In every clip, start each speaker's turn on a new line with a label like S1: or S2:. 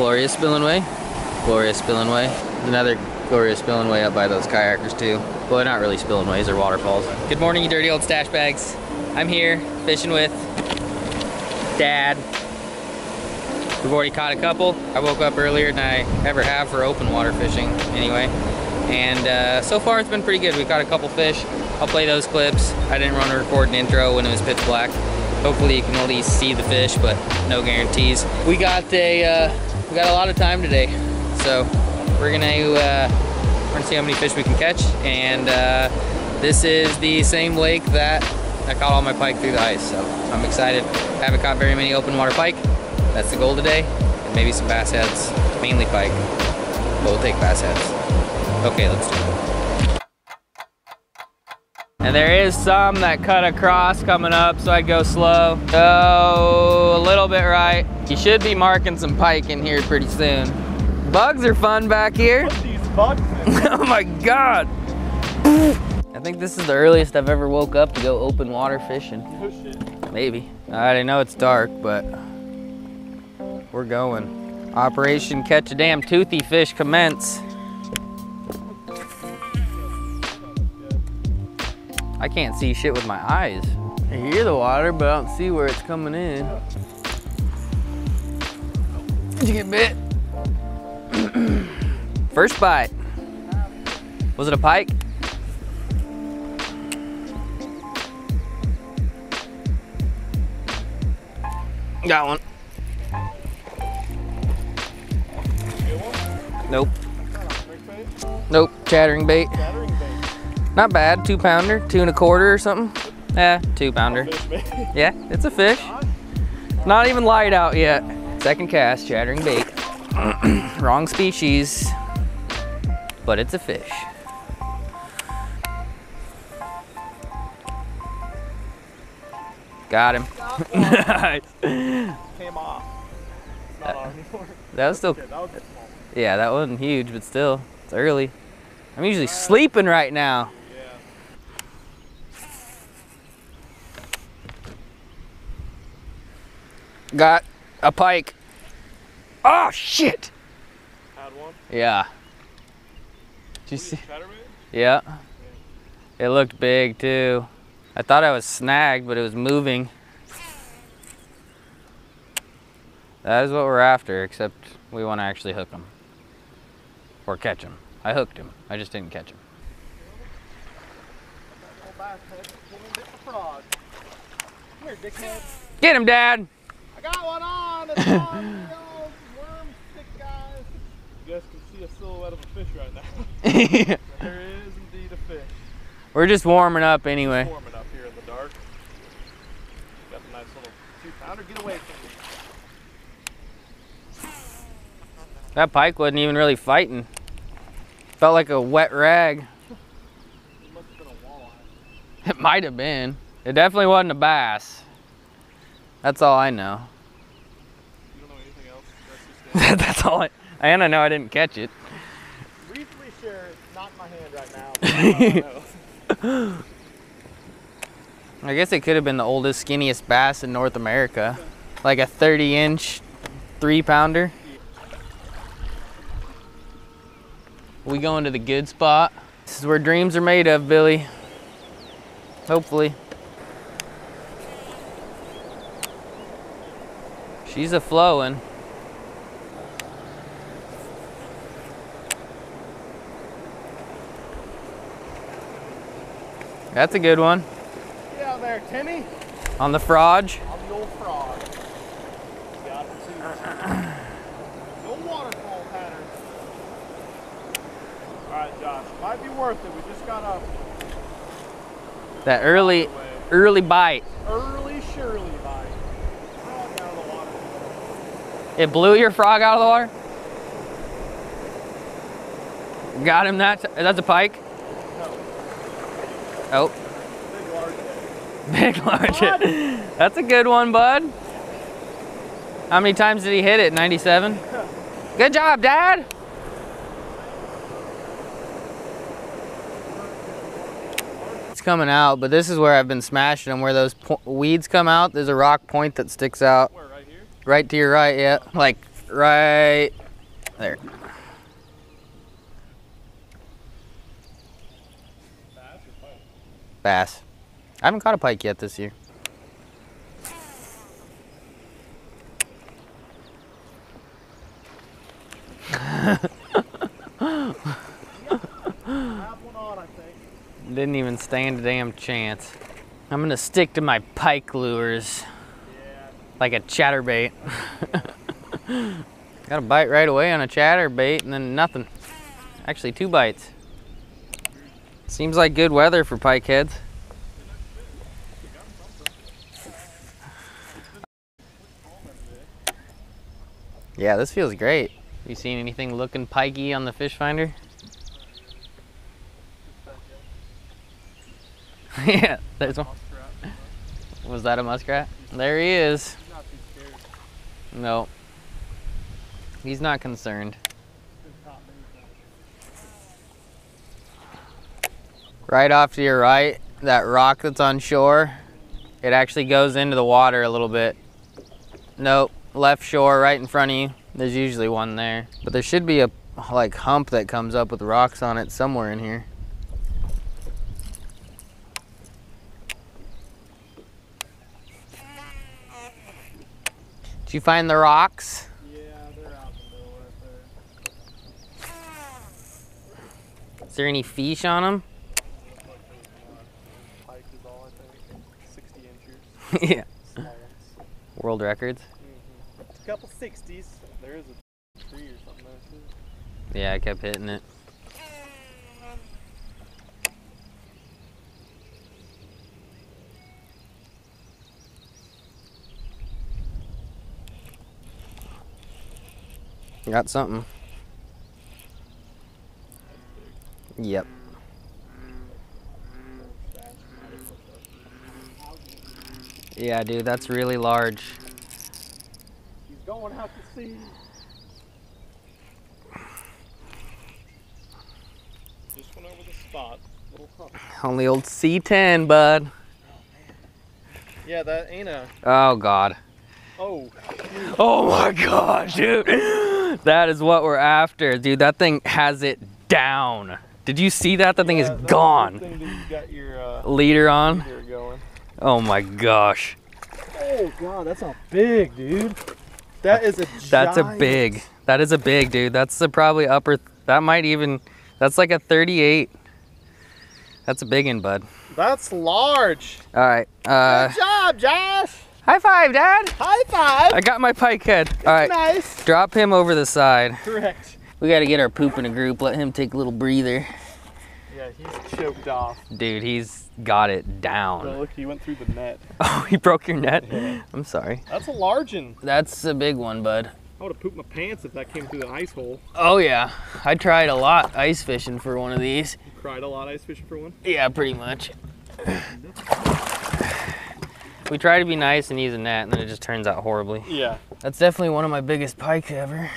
S1: Glorious Spilling Way. Glorious Spilling Way. Another Glorious Spilling Way up by those kayakers too. Well, not really spilling ways, they're waterfalls. Good morning, you dirty old stache bags. I'm here fishing with Dad. We've already caught a couple. I woke up earlier than I ever have for open water fishing anyway. And uh, so far it's been pretty good. We caught a couple fish. I'll play those clips. I didn't want to record an intro when it was pitch black. Hopefully you can at least see the fish, but no guarantees. We got a uh, we got a lot of time today, so we're gonna uh, we're gonna see how many fish we can catch. And uh, this is the same lake that I caught all my pike through the ice, so I'm excited. I haven't caught very many open water pike. That's the goal today, and maybe some bass heads, mainly pike. But we'll take bass heads. Okay, let's do it. And there is some that cut across coming up, so I go slow. Go a little bit right. You should be marking some pike in here pretty soon. Bugs are fun back here.
S2: Put these bugs in.
S1: oh my God. I think this is the earliest I've ever woke up to go open water fishing.
S2: Oh.
S1: Maybe. I know it's dark, but we're going. Operation Catch a Damn Toothy Fish commence. I can't see shit with my eyes. I hear the water, but I don't see where it's coming in. Did you get bit? First bite. Was it a pike? Got one. Nope. Nope. Chattering bait.
S2: Battering bait.
S1: Not bad. Two pounder, two and a quarter or something. Yeah, two pounder. Yeah, it's a fish. Not even light out yet. Second cast, chattering bait. Wrong species, but it's a fish. Got him. Nice.
S2: Came off. It's not uh, on anymore.
S1: that was still,
S2: that was small.
S1: yeah, that wasn't huge, but still, it's early. I'm usually sleeping right now. Got a pike. Oh shit!
S2: Had one.
S1: Yeah. Did you see?
S2: Chatterbait?
S1: Yeah. It looked big too. I thought I was snagged, but it was moving. That is what we're after, except we want to actually hook him. Or catch him. I hooked him. I just didn't catch him.
S2: Little bass head. Came and bit the frog. Come here, dickhead.
S1: Get him, Dad!
S2: I got one on. It's on. the old worm stick, guys. You guys can see a silhouette of a fish right now. there is indeed a fish.
S1: we're just warming up anyway.
S2: Warming up here in the dark. Got the nice little two pounder. Get away from me.
S1: That pike wasn't even really fighting. Felt like a wet rag.
S2: It must have been a walleye.
S1: It might have been. It definitely wasn't a bass. That's all I know.
S2: You don't know anything else? That's just it.
S1: That's all I. And I know I didn't catch it.
S2: briefly share it's not in my hand right now. I.
S1: I guess it could have been the oldest, skinniest bass in North America. Like a 30 inch, three pounder. We going to the good spot. This is where dreams are made of, Billy. Hopefully. She's a flowing. That's a good one.
S2: Get out there, Timmy.
S1: On the frog.
S2: On the old frog. Got it too. No waterfall pattern. Alright, Josh. Might be worth it. We just got up.
S1: That early, early bite.
S2: early Shirley bite. Frog out of the water.
S1: It blew your frog out of the water? Got him that, that's a pike?
S2: No,
S1: Oh,
S2: big large.
S1: big large. That's a good one, bud. How many times did he hit it? 97? Good job, Dad. It's coming out, but this is where I've been smashing them, where those weeds come out. There's a rock point that sticks out
S2: right
S1: to your right, yeah. Like right there.
S2: Bass.
S1: I haven't caught a pike yet this year. Didn't even stand a damn chance. I'm gonna stick to my pike lures. Like a chatterbait. Got a bite right away on a chatterbait and then nothing. Actually, two bites. Seems like good weather for pike heads. Yeah, this feels great. You seen anything looking pikey on the fish finder? yeah, there's one. Was that a muskrat? There he is.
S2: He's not too scared.
S1: No. He's not concerned. Right off to your right, that rock that's on shore, it actually goes into the water a little bit. Nope, left shore right in front of you. There's usually one there. But there should be a like hump that comes up with rocks on it somewhere in here. Did you find the rocks?
S2: Yeah, they're out the middle right there.
S1: Is there any fish on them?
S2: Looks like there's one. Pike is all, I think. 60 inches.
S1: yeah. World records.
S2: Mm-hmm. It's a couple 60s. There is a tree or something there too.
S1: Yeah, I kept hitting it. Got something. Yep. Yeah, dude, that's really large.
S2: He's going out to sea. Just went over the spot. Little hump.
S1: Only old C10, bud.
S2: Yeah, that ain't a.
S1: Oh, God.
S2: Oh,
S1: Oh my god, dude. That is what we're after, dude. That thing has it down. Did you see that? That thing is gone.
S2: Thing you your uh,
S1: Leader on.
S2: leader.
S1: Oh my gosh.
S2: Oh god, that's a big dude. That is a.
S1: That's a big. That is a big, dude. That's the probably upper. That might even. That's like a 38. That's a big one, bud.
S2: That's large.
S1: All right. Uh,
S2: Good job, Josh.
S1: High five, Dad.
S2: High five.
S1: I got my pike head. All right.
S2: Nice.
S1: Drop him over the side.
S2: Correct.
S1: We got to get our poop in a group. Let him take a little breather.
S2: Yeah, he's choked off.
S1: Dude, he's got it
S2: Oh,
S1: down.
S2: look, he went through the net.
S1: Oh, he broke your net?
S2: Yeah.
S1: I'm sorry.
S2: That's a large one.
S1: That's a big one, bud.
S2: I would have pooped my pants if that came through the ice hole.
S1: Oh, yeah. I tried a lot ice fishing for one of these.
S2: You cried a lot ice fishing for one.
S1: Yeah, pretty much. We try to be nice and use a net, and then it just turns out horribly.
S2: Yeah.
S1: That's definitely one of my biggest pikes ever.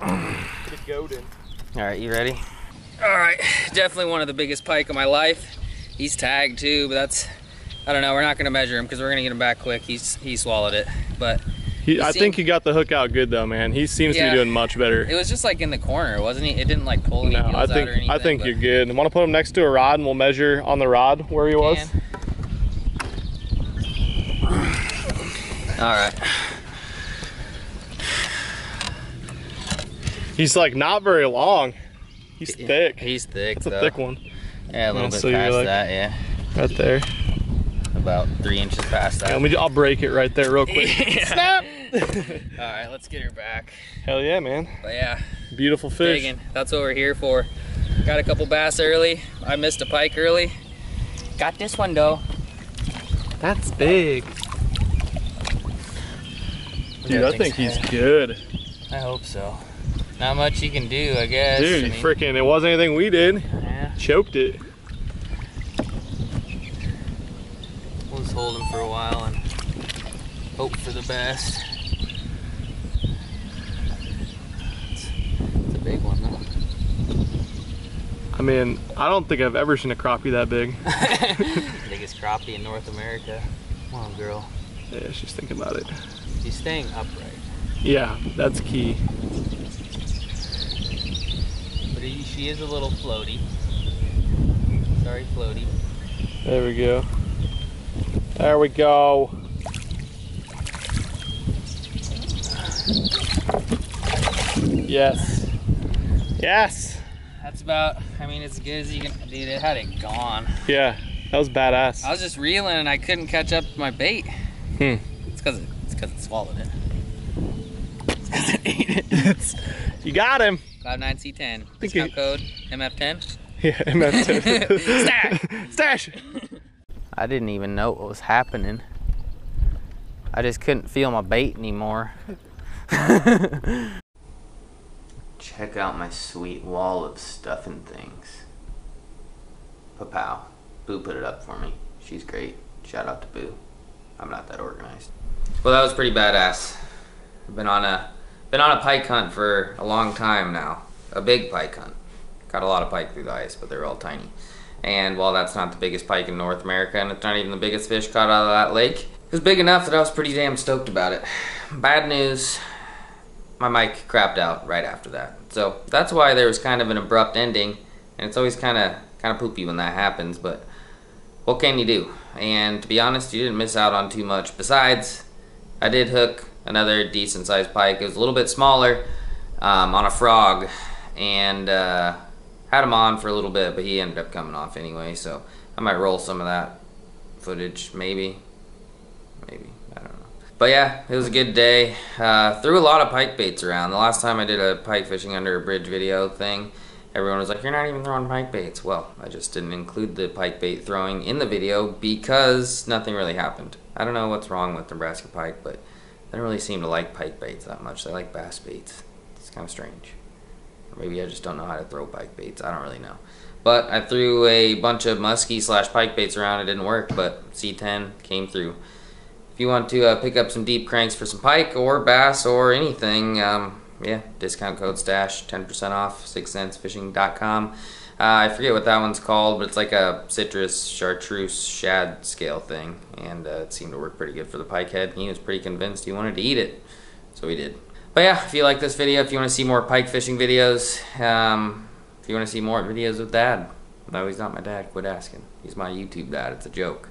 S2: The goaded.
S1: All right, you ready? All right, definitely one of the biggest pike of my life. He's tagged too, but that's, I don't know, we're not gonna measure him because we're gonna get him back quick. He's He swallowed it, but
S2: He,
S1: You
S2: I
S1: seem-
S2: think he got the hook out good though, man. He seems to be doing much better.
S1: it was just like in the corner, wasn't he? It didn't like pull any
S2: No,
S1: heels
S2: I think
S1: out or anything.
S2: I think
S1: but-
S2: you're good. Want to put him next to a rod, and we'll measure on the rod where he was.
S1: Can. All right.
S2: He's like not very long. He's thick.
S1: He's thick.
S2: That's a thick one.
S1: Yeah, a little
S2: Yeah,
S1: bit
S2: so
S1: past
S2: like-
S1: that. Yeah,
S2: Right there.
S1: about three inches past that.
S2: Yeah, let me, I'll break it right there real quick. Snap!
S1: All right, let's get her back.
S2: Hell yeah, man.
S1: But yeah,
S2: Beautiful fish.
S1: digging. That's what we're here for. Got a couple bass early. I missed a pike early. Got this one though.
S2: That's big. Dude, I think he's good.
S1: I hope so. Not much he can do, I guess.
S2: Dude,
S1: I
S2: he
S1: mean,
S2: freaking, it wasn't anything we did.
S1: Yeah,
S2: Choked it.
S1: we'll just hold him for a while and hope for the best. It's, it's a big one though.
S2: I mean, I don't think I've ever seen a crappie that big.
S1: Biggest crappie in North America. Come on, girl.
S2: Yeah, she's thinking about it.
S1: She's staying upright.
S2: Yeah, that's key.
S1: But she is a little floaty. Sorry, floaty.
S2: There we go. There we go. Yes. Yes.
S1: That's about, I mean, as good as you can. Dude, it had it gone.
S2: Yeah, that was badass.
S1: I was just reeling and I couldn't catch up to my bait.
S2: Hmm.
S1: It's because it, it's cause it swallowed it. It's because it ate it.
S2: It's, you got him.
S1: Cloud9C10. Discount
S2: you.
S1: code MF10.
S2: Yeah, MF10.
S1: Stache.
S2: Stache.
S1: I didn't even know what was happening. I just couldn't feel my bait anymore. Check out my sweet wall of stuff and things. Papow. Boo put it up for me. She's great. Shout out to Boo. I'm not that organized. Well, that was pretty badass. I've been on a been on a pike hunt for a long time now. A big pike hunt. Caught a lot of pike through the ice, but they're all tiny. And while that's not the biggest pike in North America, and it's not even the biggest fish caught out of that lake, it was big enough that I was pretty damn stoked about it. Bad news, my mic crapped out right after that. So that's why there was kind of an abrupt ending, and it's always kind of kind of poopy when that happens. But what can you do? And to be honest, you didn't miss out on too much. Besides, I did hook another decent sized pike. It was a little bit smaller um, on a frog, and uh, had him on for a little bit, but he ended up coming off anyway. So I might roll some of that footage, maybe, maybe I don't know. But yeah, it was a good day. Uh, threw a lot of pike baits around. The last time I did a pike fishing under a bridge video thing, everyone was like, "You're not even throwing pike baits." Well, I just didn't include the pike bait throwing in the video because nothing really happened. I don't know what's wrong with Nebraska pike, but they don't really seem to like pike baits that much. They like bass baits. It's kind of strange. Or maybe I just don't know how to throw pike baits. I don't really know. But I threw a bunch of muskie slash pike baits around. It didn't work, but C10 came through. If you want to uh, pick up some deep cranks for some pike or bass or anything, um, yeah, discount code stache, 10% off, 6th Sense fishing.com. Uh, I forget what that one's called, but it's like a citrus chartreuse shad scale thing, and uh, it seemed to work pretty good for the pike head. He was pretty convinced he wanted to eat it, so he did. But yeah, if you like this video, if you want to see more pike fishing videos, um, if you want to see more videos with Dad, no, he's not my dad. Quit asking. He's my YouTube dad. It's a joke.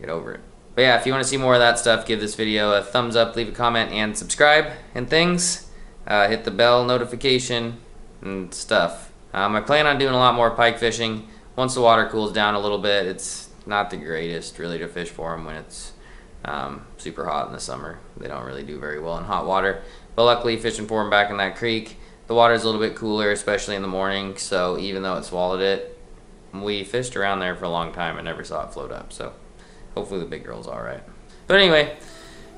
S1: Get over it. But yeah, if you want to see more of that stuff, give this video a thumbs up, leave a comment, and subscribe and things. Uh, hit the bell notification and stuff. Um, I plan on doing a lot more pike fishing. Once the water cools down a little bit, it's not the greatest really to fish for them when it's um, super hot in the summer. They don't really do very well in hot water. But luckily, fishing for them back in that creek, the water's a little bit cooler, especially in the morning. So even though it swallowed it, we fished around there for a long time and never saw it float up. So hopefully the big girl's all right. But anyway,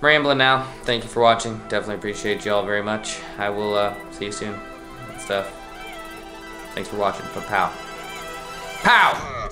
S1: Rambling now. Thank you for watching. Definitely appreciate y'all very much. I will uh, see you soon stuff. Thanks for watching. Pow. Pow!